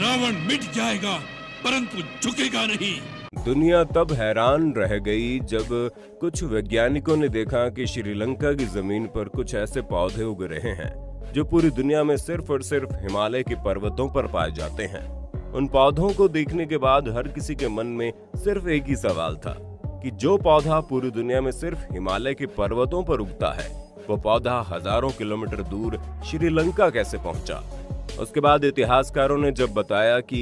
रावण मिट जाएगा, परंतु झुकेगा नहीं। दुनिया तब हैरान रह गई जब कुछ वैज्ञानिकों ने देखा कि श्रीलंका की ज़मीन पर कुछ ऐसे पौधे उग रहे हैं, जो पूरी दुनिया में सिर्फ़ और सिर्फ़ हिमालय के पर्वतों पर पाए जाते हैं। उन पौधों को देखने के बाद हर किसी के मन में सिर्फ़ एक ही सवाल था कि जो पौधा पूरी दुनिया में सिर्फ़ हिमालय के पर्वतों पर उगता है, वो पौधा हज़ारों किलोमीटर दूर श्रीलंका कैसे पहुँचा? उसके बाद इतिहासकारों ने जब बताया कि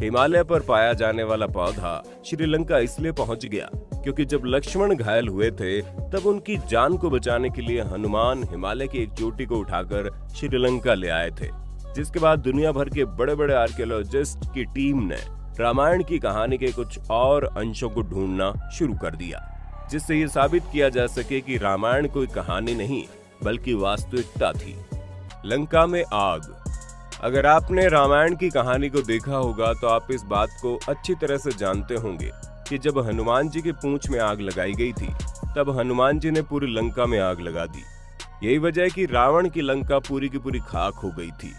हिमालय पर पाया जाने वाला पौधा श्रीलंका इसलिए पहुँच गया क्योंकि जब लक्ष्मण घायल हुए थे, तब उनकी जान को बचाने के लिए हनुमान हिमालय की एक चोटी को उठाकर श्रीलंका ले आए थे, जिसके बाद दुनिया भर के बड़े बड़े आर्कियोलॉजिस्ट की टीम ने रामायण की कहानी के कुछ और अंशों को ढूंढना शुरू कर दिया, जिससे ये साबित किया जा सके कि रामायण कोई कहानी नहीं, बल्कि वास्तविकता थी। लंका में आग अगर आपने रामायण की कहानी को देखा होगा तो आप इस बात को अच्छी तरह से जानते होंगे कि जब हनुमान जी की पूंछ में आग लगाई गई थी, तब हनुमान जी ने पूरी लंका में आग लगा दी। यही वजह है कि रावण की लंका पूरी की पूरी खाक हो गई थी।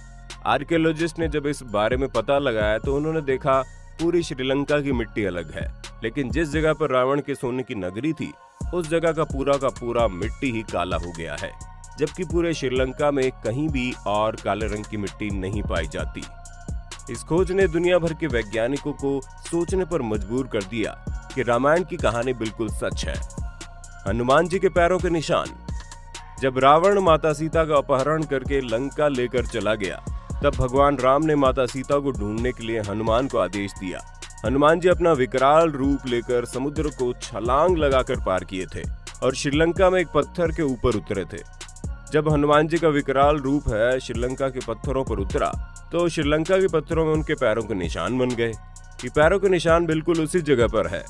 आर्कियोलॉजिस्ट ने जब इस बारे में पता लगाया तो उन्होंने देखा, पूरी श्रीलंका की मिट्टी अलग है। लेकिन जिस जगह पर रावण के सोने की नगरी थी, उस जगह का पूरा का पूरा मिट्टी ही काला हो गया है। जबकि पूरे श्रीलंका में कहीं भी और काले रंग की मिट्टी नहीं पाई जाती। इस खोज ने दुनिया भर के वैज्ञानिकों को सोचने पर मजबूर कर दिया कि रामायण की कहानी बिल्कुल सच है। हनुमान जी के पैरों के निशान। जब रावण माता सीता का अपहरण करके लंका लेकर चला गया, तब भगवान राम ने माता सीता को ढूँढने के लिए हनुमान को आदेश दिया। हनुमान जी अपना विकराल रूप लेकर समुद्र को छलांग लगाकर पार किए थे और श्रीलंका में एक पत्थर के ऊपर उतरे थे। जब हनुमान जी का विकराल रूप है श्रीलंका के पत्थरों पर उतरा तो श्रीलंका के पत्थरों में उनके पैरों के निशान बन गए। ये पैरों के निशान बिल्कुल उसी जगह पर है,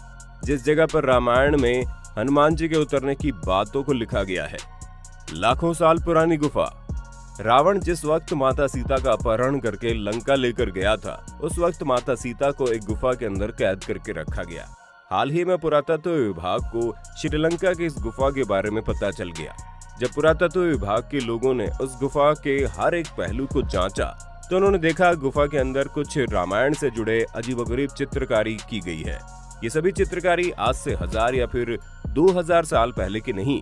जिस जगह पर रामायण में हनुमान जी के उतरने की बातों को लिखा गया है। लाखों साल पुरानी गुफा। रावण जिस वक्त माता सीता का अपहरण करके लंका लेकर गया था, उस वक्त माता सीता को एक गुफा के अंदर कैद करके रखा गया। हाल ही में पुरातत्व विभाग को श्रीलंका के इस गुफा के बारे में पता चल गया। जब पुरातत्व विभाग के लोगों ने उस गुफा के हर एक पहलू को जांचा तो उन्होंने देखा गुफा के अंदर कुछ रामायण से जुड़े अजीबोगरीब चित्रकारी की गई है। ये सभी चित्रकारी आज से हज़ार या फिर दो हज़ार साल पहले की नहीं,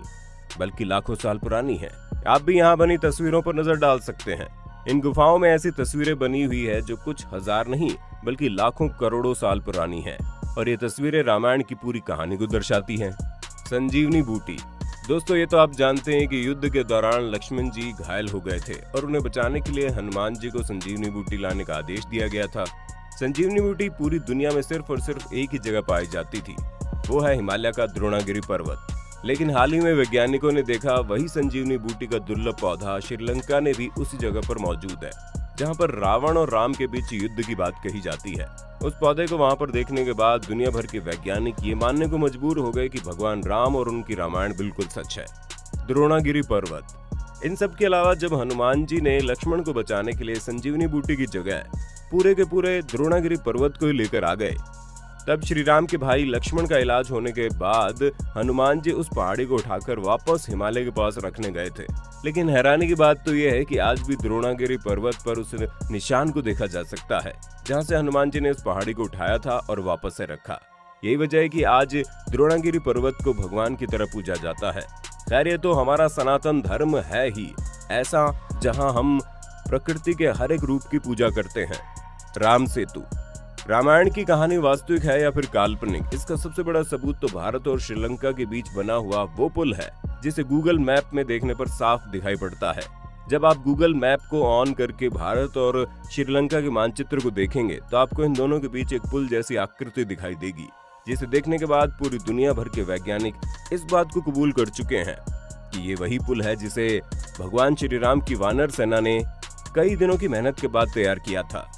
बल्कि लाखों साल पुरानी है। आप भी यहाँ बनी तस्वीरों पर नज़र डाल सकते हैं। इन गुफाओं में ऐसी तस्वीरें बनी हुई है जो कुछ हज़ार नहीं, बल्कि लाखों करोड़ों साल पुरानी है। और ये तस्वीरें रामायण की पूरी कहानी को दर्शाती हैं। संजीवनी बूटी। दोस्तों, ये तो आप जानते हैं कि युद्ध के दौरान लक्ष्मण जी घायल हो गए थे और उन्हें बचाने के लिए हनुमान जी को संजीवनी बूटी लाने का आदेश दिया गया था। संजीवनी बूटी पूरी दुनिया में सिर्फ़ और सिर्फ़ एक ही जगह पाई जाती थी। वो है हिमालय का द्रोणागिरी पर्वत। लेकिन हाल ही में वैज्ञानिकों ने देखा, वही संजीवनी बूटी का दुर्लभ पौधा श्रीलंका ने भी उसी जगह पर मौजूद है। जहाँ पर रावण और राम के बीच युद्ध की बात कही जाती है। उस पौधे को वहाँ पर देखने के बाद दुनिया भर के वैज्ञानिक ये मानने को मजबूर हो गए कि भगवान राम और उनकी रामायण बिल्कुल सच है। द्रोणागिरी पर्वत। इन सब के अलावा जब हनुमान जी ने लक्ष्मण को बचाने के लिए संजीवनी बूटी की जगह पूरे के पूरे द्रोणागिरी पर्वत को ही लेकर आ गए तब श्री राम के भाई लक्ष्मण का इलाज होने के बाद हनुमान जी उस पहाड़ी को उठाकर वापस हिमालय के पास रखने गए थे। लेकिन हैरानी की बात तो यह है कि आज भी द्रोणागिरी पर्वत पर उस निशान को देखा जा सकता है, जहाँ से हनुमान जी ने उस पहाड़ी को उठाया था और वापस से रखा। यही वजह है कि आज द्रोणागिरी पर्वत को भगवान की तरह पूजा जाता है। खैर, ये तो हमारा सनातन धर्म है ही, ऐसा जहाँ हम प्रकृति के हर एक रूप की पूजा करते हैं। राम सेतु। रामायण की कहानी वास्तविक है या फिर काल्पनिक? इसका सबसे बड़ा सबूत तो भारत और श्रीलंका के बीच बना हुआ वो पुल है, जिसे गूगल मैप में देखने पर साफ़ दिखाई पड़ता है। जब आप गूगल मैप को ऑन करके भारत और श्रीलंका के मानचित्र को देखेंगे तो आपको इन दोनों के बीच एक पुल जैसी आकृति दिखाई देगी, जिसे देखने के बाद पूरी दुनिया भर के वैज्ञानिक इस बात को कबूल कर चुके हैं कि ये वही पुल है जिसे भगवान श्री राम की वानर सेना ने कई दिनों की मेहनत के बाद तैयार किया था।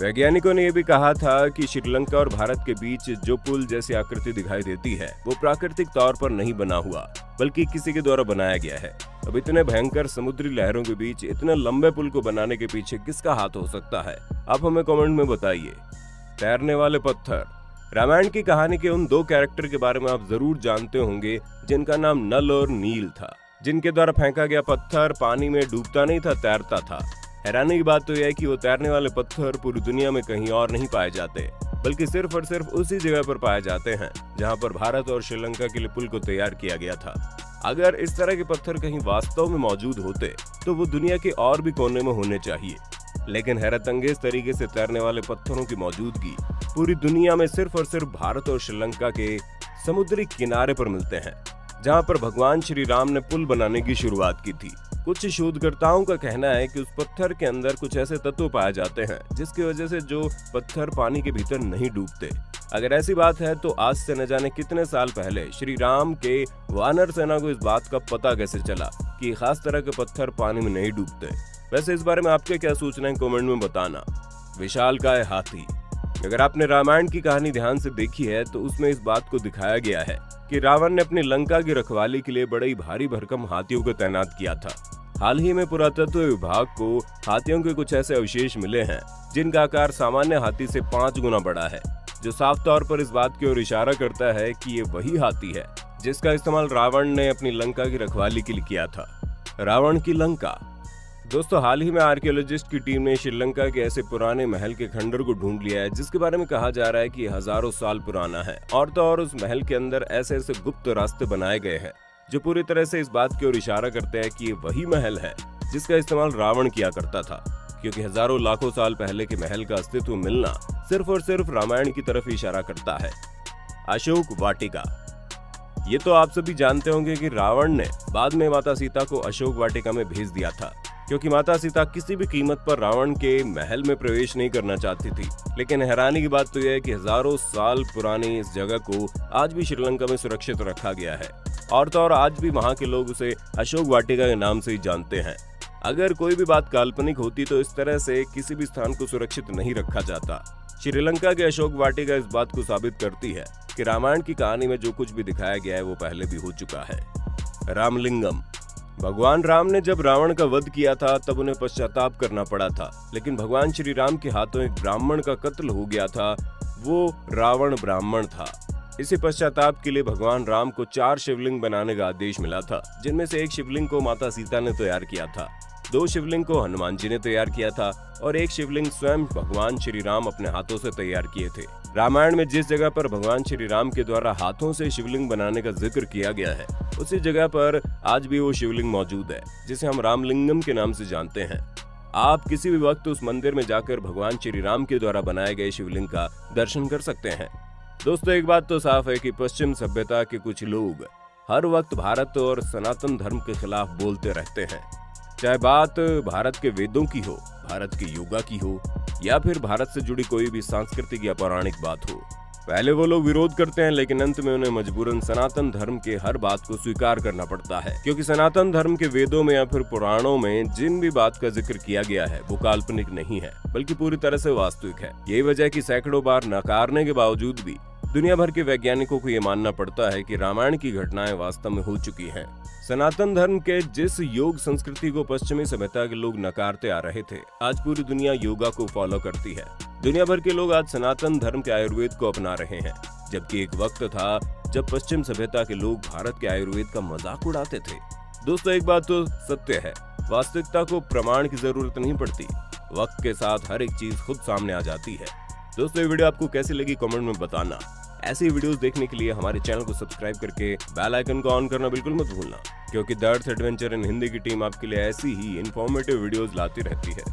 वैज्ञानिकों ने यह भी कहा था कि श्रीलंका और भारत के बीच जो पुल जैसी आकृति दिखाई देती है, वो प्राकृतिक तौर पर नहीं बना हुआ, बल्कि किसी के द्वारा बनाया गया है। अब इतने भयंकर समुद्री लहरों के बीच इतने लंबे पुल को बनाने के पीछे किसका हाथ हो सकता है? आप हमें कमेंट में बताइए। तैरने वाले पत्थर। रामायण की कहानी के उन दो कैरेक्टर के बारे में आप ज़रूर जानते होंगे, जिनका नाम नल और नील था। जिनके द्वारा फेंका गया पत्थर पानी में डूबता नहीं था, तैरता था। हैरानी की बात तो यह है कि वो तैरने वाले पत्थर पूरी दुनिया में कहीं और नहीं पाए जाते, बल्कि सिर्फ़ और सिर्फ़ उसी जगह पर पाए जाते हैं, जहाँ पर भारत और श्रीलंका के लिए पुल को तैयार किया गया था। अगर इस तरह के पत्थर कहीं वास्तव में मौजूद होते तो वो दुनिया के और भी कोने में होने चाहिए। लेकिन हैरत अंगेज तरीके से तैरने वाले पत्थरों की मौजूदगी पूरी दुनिया में सिर्फ़ और सिर्फ़ भारत और श्रीलंका के समुद्री किनारे पर मिलते हैं, जहाँ पर भगवान श्री राम ने पुल बनाने की शुरुआत की थी। कुछ शोधकर्ताओं का कहना है कि उस पत्थर के अंदर कुछ ऐसे तत्व पाए जाते हैं, जिसकी वजह से जो पत्थर पानी के भीतर नहीं डूबते। अगर ऐसी बात है तो आज से न जाने कितने साल पहले श्री राम के वानर सेना को इस बात का पता कैसे चला कि खास तरह के पत्थर पानी में नहीं डूबते। वैसे इस बारे में आपके क्या सूचना है, कमेंट में बताना। विशाल का हाथी। अगर आपने रामायण की कहानी ध्यान से देखी है तो उसमें इस बात को दिखाया गया है कि रावण ने अपनी लंका की रखवाली के लिए बड़े ही भारी भरकम हाथियों को तैनात किया था। हाल ही में पुरातत्व विभाग को हाथियों के कुछ ऐसे अवशेष मिले हैं, जिनका आकार सामान्य हाथी से पाँच गुना बड़ा है, जो साफ़ तौर पर इस बात की ओर इशारा करता है कि ये वही हाथी है, जिसका इस्तेमाल रावण ने अपनी लंका की रखवाली के लिए किया था। रावण की लंका। दोस्तों, हाल ही में आर्कियोलॉजिस्ट की टीम ने श्रीलंका के ऐसे पुराने महल के खंडर को ढूंढ लिया है, जिसके बारे में कहा जा रहा है कि हज़ारों साल पुराना है, और तो और उस महल के अंदर ऐसे ऐसे गुप्त रास्ते बनाए गए हैं। जो पूरी तरह से इस बात की ओर इशारा करते हैं कि ये वही महल है, जिसका इस्तेमाल रावण किया करता था। क्योंकि हज़ारों लाखों साल पहले के महल का अस्तित्व मिलना सिर्फ़ और सिर्फ़ रामायण की तरफ़ इशारा करता है। अशोक वाटिका। ये तो आप सभी जानते होंगे कि रावण ने बाद में माता सीता को अशोक वाटिका में भेज दिया था, क्योंकि माता सीता किसी भी कीमत पर रावण के महल में प्रवेश नहीं करना चाहती थी। लेकिन हैरानी की बात तो यह है कि हज़ारों साल पुरानी इस जगह को आज भी श्रीलंका में सुरक्षित रखा गया है। और तो और आज भी वहाँ के लोग उसे अशोक वाटिका के नाम से ही जानते हैं। अगर कोई भी बात काल्पनिक होती तो इस तरह से किसी भी स्थान को सुरक्षित नहीं रखा जाता। श्रीलंका के अशोक वाटिका इस बात को साबित करती है कि रामायण की कहानी में जो कुछ भी दिखाया गया है वो पहले भी हो चुका है। रामलिंगम। भगवान राम ने जब रावण का वध किया था, तब उन्हें पश्चाताप करना पड़ा था। लेकिन भगवान श्री राम के हाथों एक ब्राह्मण का कत्ल हो गया था, वो रावण ब्राह्मण था। इसी पश्चाताप के लिए भगवान राम को चार शिवलिंग बनाने का आदेश मिला था, जिनमें से एक शिवलिंग को माता सीता ने तैयार किया था, दो शिवलिंग को हनुमान जी ने तैयार किया था और एक शिवलिंग स्वयं भगवान श्री राम अपने हाथों से तैयार किए थे। रामायण में जिस जगह पर भगवान श्री राम के द्वारा हाथों से शिवलिंग बनाने का ज़िक्र किया गया है, उसी जगह पर आज भी वो शिवलिंग मौजूद है, जिसे हम रामलिंगम के नाम से जानते हैं। आप किसी भी वक्त उस मंदिर में जाकर भगवान श्री राम के द्वारा बनाए गए शिवलिंग का दर्शन कर सकते हैं। दोस्तों, एक बात तो साफ़ है कि पश्चिम सभ्यता के कुछ लोग हर वक्त भारत और सनातन धर्म के खिलाफ बोलते रहते हैं। चाहे बात भारत के वेदों की हो, भारत के योगा की हो, या फिर भारत से जुड़ी कोई भी सांस्कृतिक या पौराणिक बात हो। पहले वो लोग विरोध करते हैं, लेकिन अंत में उन्हें मजबूरन सनातन धर्म के हर बात को स्वीकार करना पड़ता है। क्योंकि सनातन धर्म के वेदों में या फिर पुराणों में जिन भी बात का ज़िक्र किया गया है, वो काल्पनिक नहीं है, बल्कि पूरी तरह से वास्तविक है। यही वजह की सैकड़ों बार नकारने के बावजूद भी दुनिया भर के वैज्ञानिकों को ये मानना पड़ता है कि रामायण की घटनाएँ वास्तव में हो चुकी हैं। सनातन धर्म के जिस योग संस्कृति को पश्चिमी सभ्यता के लोग नकारते आ रहे थे, आज पूरी दुनिया योगा को फॉलो करती है। दुनिया भर के लोग आज सनातन धर्म के आयुर्वेद को अपना रहे हैं, जबकि एक वक्त था जब पश्चिम सभ्यता के लोग भारत के आयुर्वेद का मज़ाक उड़ाते थे। दोस्तों, एक बात तो सत्य है, वास्तविकता को प्रमाण की ज़रूरत नहीं पड़ती। वक्त के साथ हर एक चीज़ खुद सामने आ जाती है। दोस्तों, ये वीडियो आपको कैसी लगी कमेंट में बताना। ऐसी वीडियोस देखने के लिए हमारे चैनल को सब्सक्राइब करके बेल आइकन को ऑन करना बिल्कुल मत भूलना, क्योंकि the earth adventure in Hindi की टीम आपके लिए ऐसी ही इन्फॉर्मेटिव वीडियोस लाती रहती है।